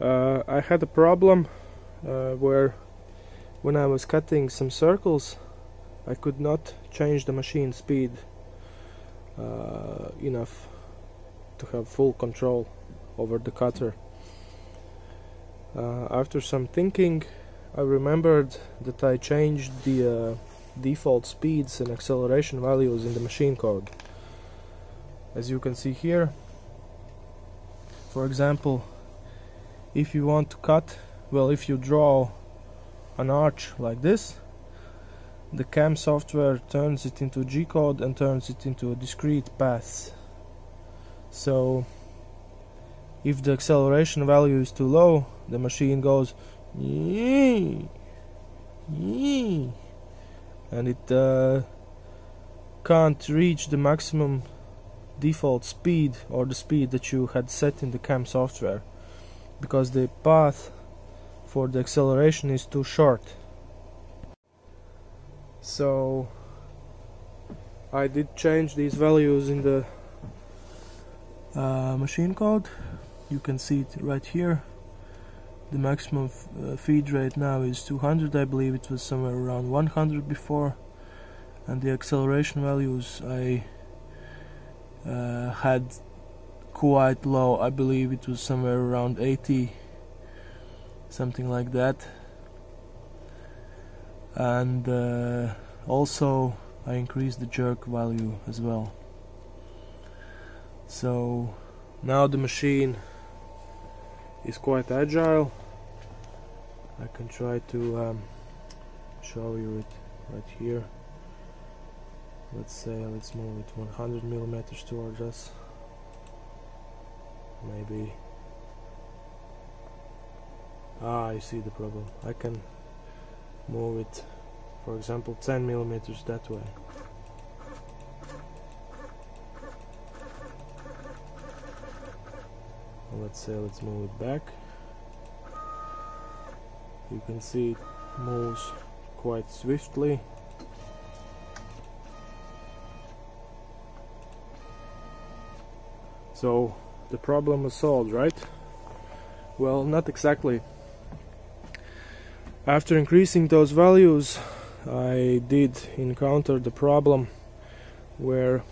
uh, I had a problem uh, where when I was cutting some circles I could not change the machine speed uh, enough to have full control over the cutter. Uh, after some thinking I remembered that I changed the uh, default speeds and acceleration values in the machine code. As you can see here, for example, if you want to cut, well, if you draw an arch like this, the CAM software turns it into G-code and turns it into a discrete path. So, if the acceleration value is too low, the machine goes and it uh, can't reach the maximum default speed or the speed that you had set in the CAM software because the path for the acceleration is too short. So I did change these values in the uh, machine code. You can see it right here. The maximum uh, feed rate now is 200 I believe it was somewhere around 100 before. And the acceleration values I uh, had quite low. I believe it was somewhere around 80 something like that. And uh, also I increased the jerk value as well. So now the machine is quite agile. I can try to um, show you it right here. Let's say let's move it 100 millimeters towards us maybe. Ah I see the problem. I can move it for example 10 millimeters that way. Let's say let's move it back. You can see it moves quite swiftly. So the problem was solved right? Well not exactly. After increasing those values I did encounter the problem where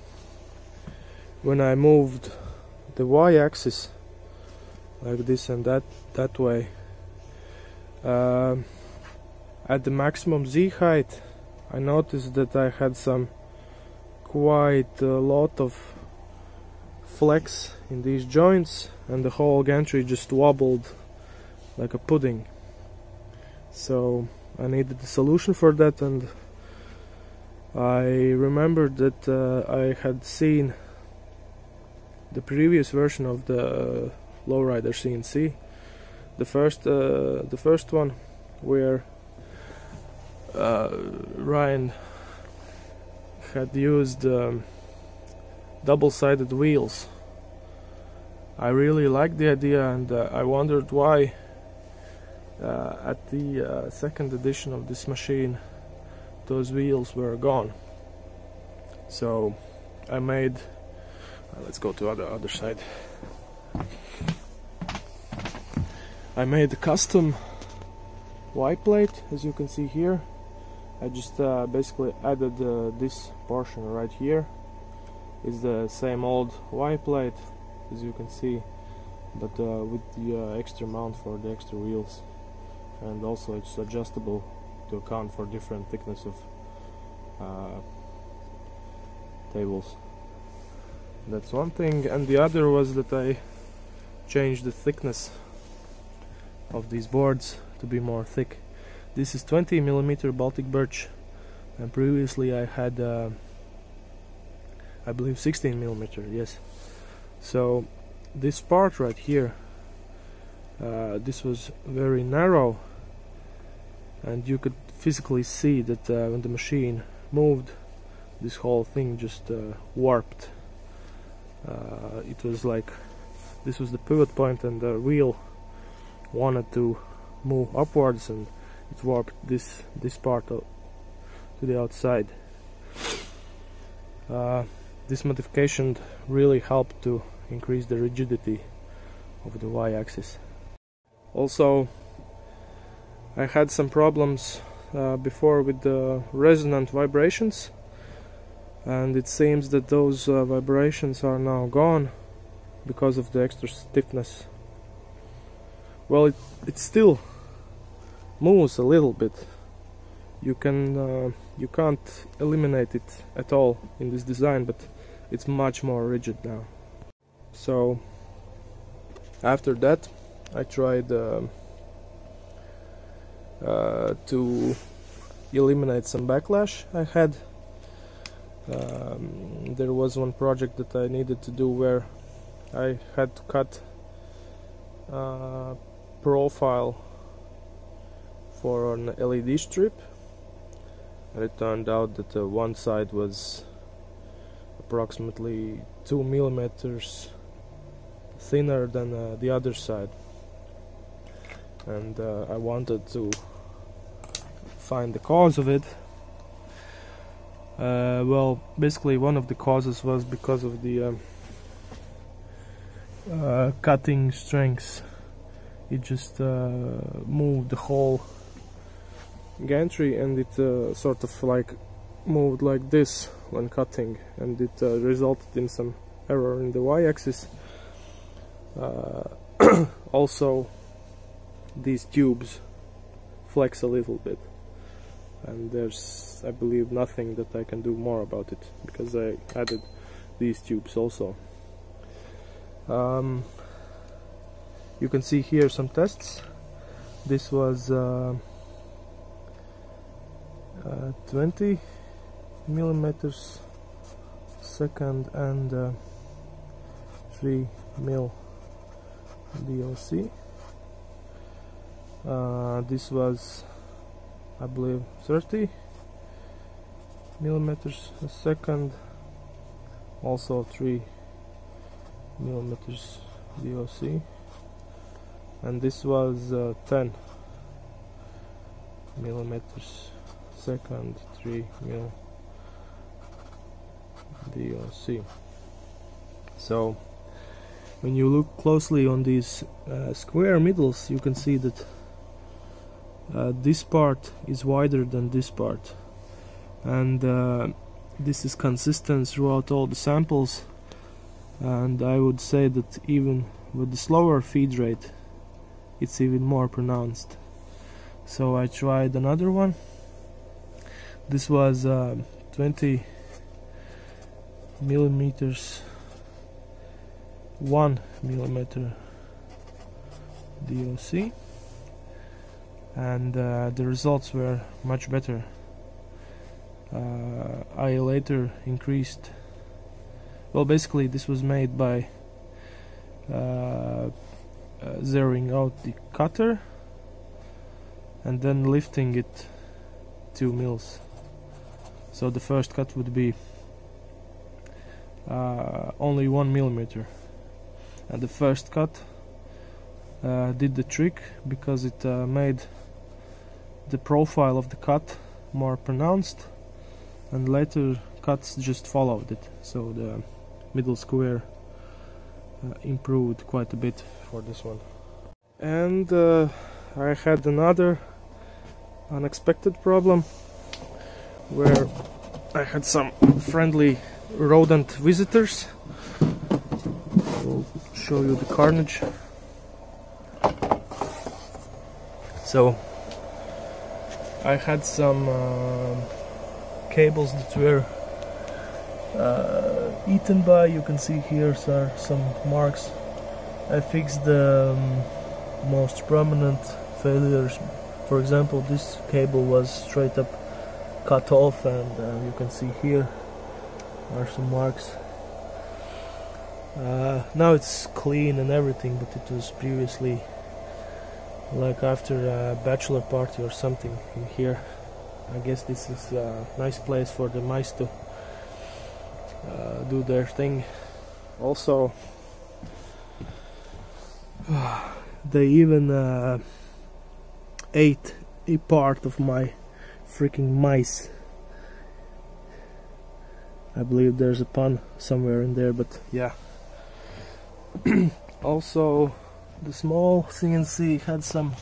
when I moved the y-axis like this and that that way uh, at the maximum Z height I noticed that I had some quite a lot of flex in these joints and the whole gantry just wobbled like a pudding. So I needed a solution for that and I remembered that uh, I had seen the previous version of the lowrider CNC the first uh, the first one where uh, Ryan had used um, double-sided wheels. I really liked the idea and uh, I wondered why uh, at the uh, second edition of this machine those wheels were gone. So I made uh, let's go to other other side. I made a custom Y plate as you can see here. I just uh, basically added uh, this portion right here it's the same old Y plate as you can see but uh, with the uh, extra mount for the extra wheels. And also it's adjustable to account for different thickness of uh, tables. That's one thing. And the other was that I changed the thickness of these boards to be more thick. This is 20 millimeter Baltic birch, and previously I had, uh, I believe, 16 millimeter. Yes. So this part right here, uh, this was very narrow, and you could physically see that uh, when the machine moved, this whole thing just uh, warped. Uh, it was like this was the pivot point, and the wheel wanted to move upwards and it warped this this part to the outside uh, this modification really helped to increase the rigidity of the y-axis. Also, I had some problems uh, before with the resonant vibrations and it seems that those uh, vibrations are now gone because of the extra stiffness. Well it, it still moves a little bit. You can uh, you can't eliminate it at all in this design but it's much more rigid now. So after that I tried uh, uh, to eliminate some backlash I had. Um, there was one project that I needed to do where I had to cut uh, profile for an LED strip. And it turned out that uh, one side was approximately 2 millimeters thinner than uh, the other side. And uh, I wanted to find the cause of it. Uh, well basically one of the causes was because of the um, uh, cutting strengths it just uh, moved the whole gantry and it uh, sort of like moved like this when cutting and it uh, resulted in some error in the y-axis. Uh, also these tubes flex a little bit and there's I believe nothing that I can do more about it because I added these tubes also. Um, you can see here some tests. This was uh, uh, 20 millimeters second and uh, 3 mil DOC uh, this was I believe 30 millimeters a second also 3 millimeters DOC and this was uh, 10 millimeters second 3 mil DOC so when you look closely on these uh, square middles you can see that uh, this part is wider than this part. And uh, this is consistent throughout all the samples. And I would say that even with the slower feed rate it's even more pronounced. So I tried another one. This was uh, 20 millimeters 1 millimeter DOC and uh, the results were much better. Uh, I later increased. Well, basically, this was made by uh, uh, zeroing out the cutter and then lifting it two mils. So the first cut would be uh, only one millimeter, and the first cut uh, did the trick because it made the profile of the cut more pronounced and later cuts just followed it. So the middle square uh, improved quite a bit for this one. And uh, I had another unexpected problem where I had some friendly rodent visitors. I will show you the carnage. So I had some uh, cables that were uh, eaten by. You can see here are some marks. I fixed the um, most prominent failures. For example this cable was straight up cut off and uh, you can see here are some marks. Uh, now it's clean and everything but it was previously like after a bachelor party or something in here. I guess this is a nice place for the mice to uh, do their thing. Also they even uh, ate a part of my freaking mice I believe there's a pun somewhere in there but yeah. Also the small CNC had some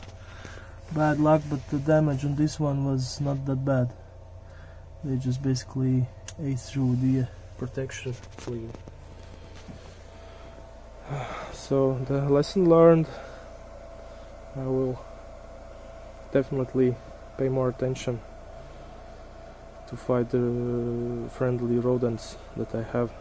bad luck but the damage on this one was not that bad. They just basically ate through the uh, protection sleeve so the lesson learned. I will definitely pay more attention to fight the friendly rodents that I have